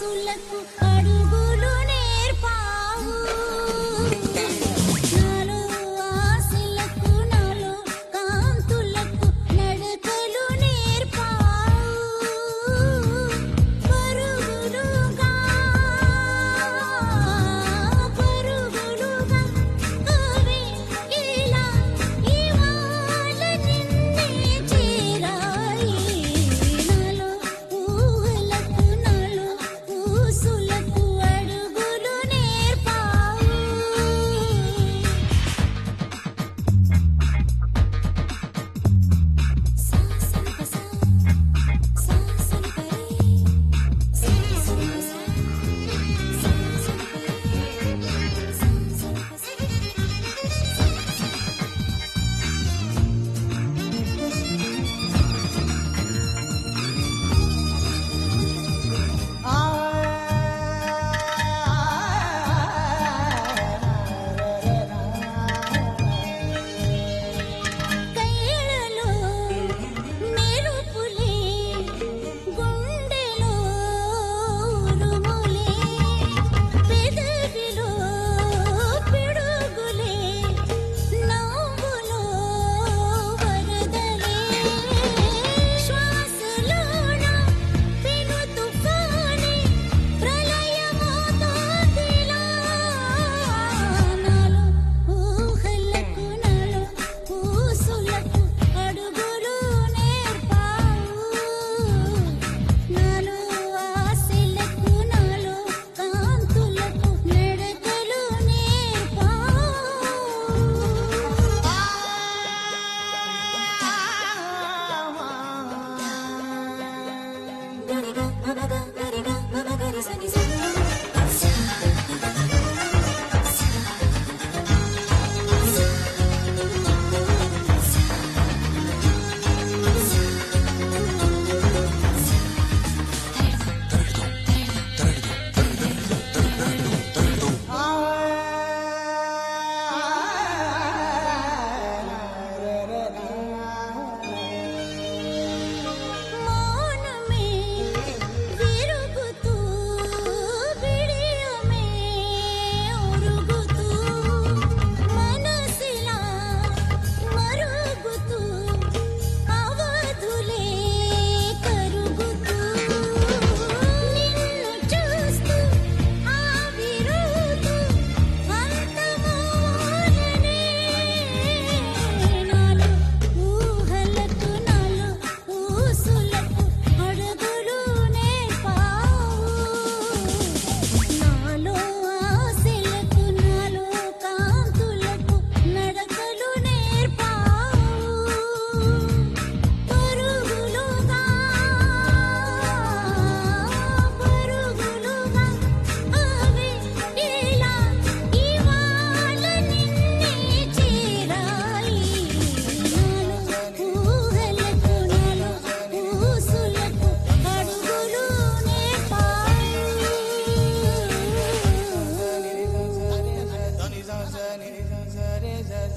sulak ka da da da da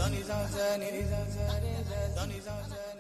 Done is on Zanny, done on Zanny, done is on Zanny.